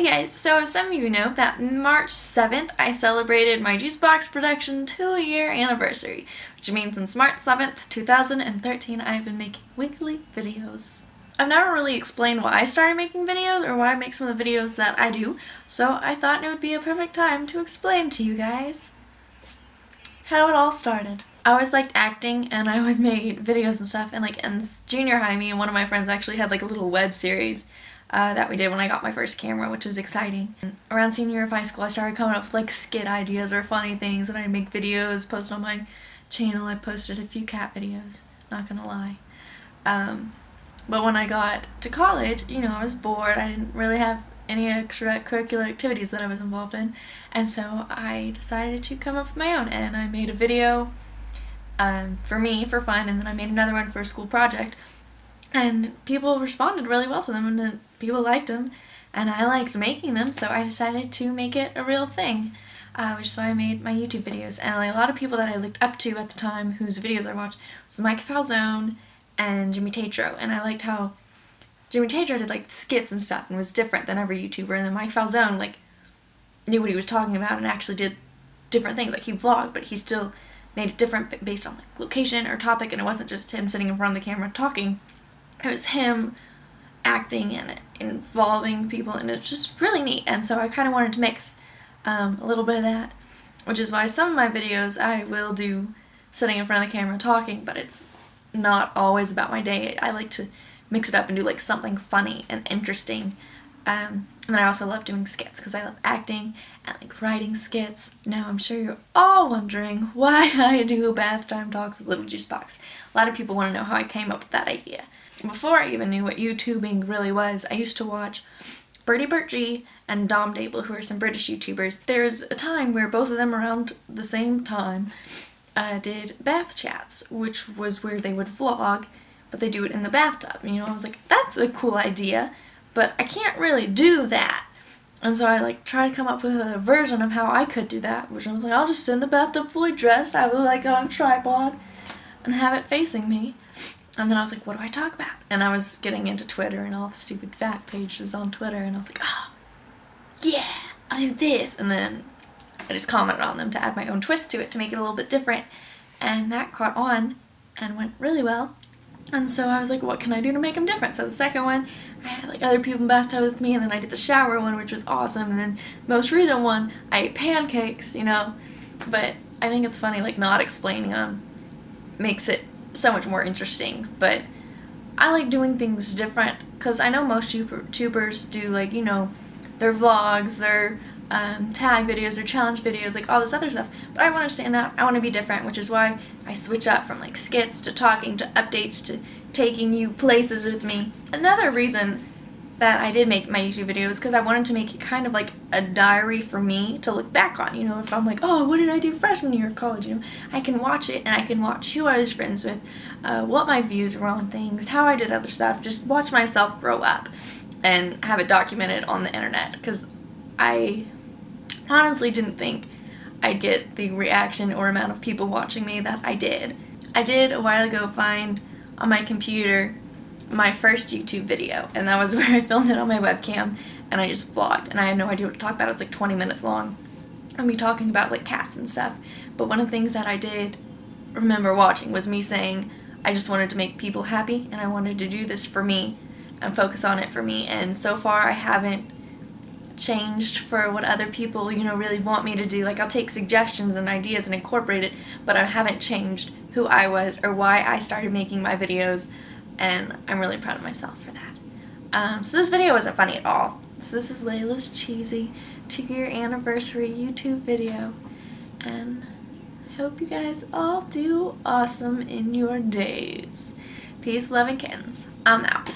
Hey guys, so some of you know that March 7th I celebrated my Juicebox production two year anniversary, which means since March 7th, 2013 I've been making weekly videos. I've never really explained why I started making videos or why I make some of the videos that I do, so I thought it would be a perfect time to explain to you guys how it all started. I always liked acting and I always made videos and stuff and like in junior high me and one of my friends actually had like a little web series uh, that we did when I got my first camera, which was exciting. Around senior year of high school, I started coming up with like skit ideas or funny things, and I'd make videos, post on my channel. I posted a few cat videos, not gonna lie. Um, but when I got to college, you know, I was bored. I didn't really have any extracurricular activities that I was involved in, and so I decided to come up with my own. And I made a video um, for me for fun, and then I made another one for a school project and people responded really well to them and people liked them and I liked making them so I decided to make it a real thing uh, which is why I made my YouTube videos. And like, a lot of people that I looked up to at the time whose videos I watched was Mike Falzone and Jimmy Tatro. And I liked how Jimmy Tatro did like skits and stuff and was different than every YouTuber. And then Mike Falzone like knew what he was talking about and actually did different things. Like he vlogged but he still made it different based on like location or topic and it wasn't just him sitting in front of the camera talking it was him acting and involving people and it's just really neat and so I kind of wanted to mix um, a little bit of that which is why some of my videos I will do sitting in front of the camera talking but it's not always about my day. I like to mix it up and do like something funny and interesting um, and I also love doing skits because I love acting and like writing skits. Now I'm sure you're all wondering why I do bath time talks with Little Juice Box. A lot of people want to know how I came up with that idea. Before I even knew what YouTubing really was, I used to watch Bertie Bert G and Dom Dable, who are some British YouTubers. There's a time where both of them around the same time uh, did bath chats, which was where they would vlog, but they do it in the bathtub. You know, I was like, that's a cool idea, but I can't really do that. And so I like tried to come up with a version of how I could do that, which I was like, I'll just sit in the bathtub fully dressed, have it like on a tripod, and have it facing me. And then I was like, what do I talk about? And I was getting into Twitter and all the stupid fact pages on Twitter, and I was like, oh, yeah, I'll do this. And then I just commented on them to add my own twist to it to make it a little bit different. And that caught on and went really well. And so I was like, what can I do to make them different? So the second one, I had like other people in bathtub with me, and then I did the shower one, which was awesome. And then the most recent one, I ate pancakes, you know. But I think it's funny, like not explaining them makes it so much more interesting. But I like doing things different because I know most YouTubers do like, you know, their vlogs, their um, tag videos, their challenge videos, like all this other stuff. But I want to stand out. I want to be different, which is why I switch up from like skits to talking to updates to taking you places with me. Another reason that I did make my YouTube videos because I wanted to make it kind of like a diary for me to look back on. You know, if I'm like, oh, what did I do freshman year of college? You know, I can watch it and I can watch who I was friends with, uh, what my views were on things, how I did other stuff, just watch myself grow up and have it documented on the internet because I honestly didn't think I'd get the reaction or amount of people watching me that I did. I did a while ago find on my computer my first YouTube video, and that was where I filmed it on my webcam, and I just vlogged, and I had no idea what to talk about. It's like 20 minutes long. And me talking about like cats and stuff. But one of the things that I did remember watching was me saying I just wanted to make people happy, and I wanted to do this for me and focus on it for me. And so far, I haven't changed for what other people, you know, really want me to do. Like, I'll take suggestions and ideas and incorporate it, but I haven't changed who I was or why I started making my videos and I'm really proud of myself for that. Um, so this video wasn't funny at all. So this is Leila's cheesy two-year anniversary YouTube video, and I hope you guys all do awesome in your days. Peace, love, and kittens. I'm out.